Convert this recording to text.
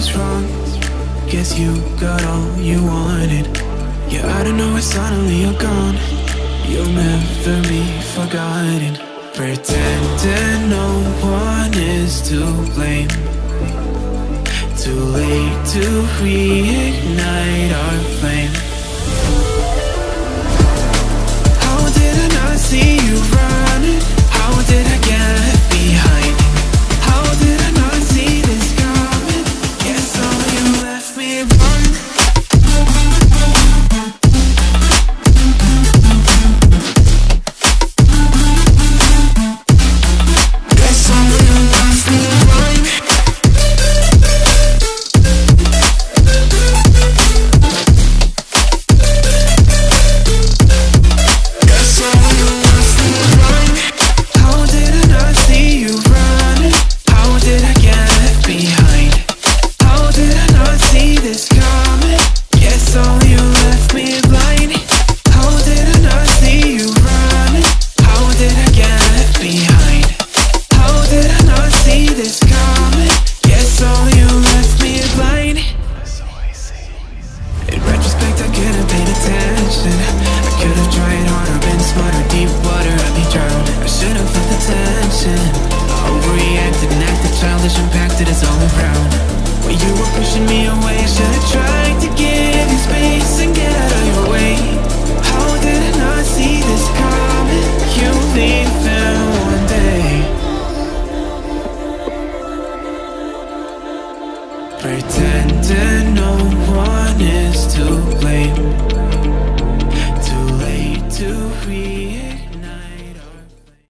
what's wrong? Guess you got all you wanted. Yeah, I don't know why suddenly you're gone. You'll never be forgotten. Pretending no one is to blame. Too late to reignite our flame. Attention. I could have tried harder, been smarter, deep water, I'd be drowned. I should have felt the tension. Overreacted and acted childish, impacted us all around. When you were pushing me away, I should have tried to give you space and get out of your way. How did I not see this coming? You leaving one day. Pretending no one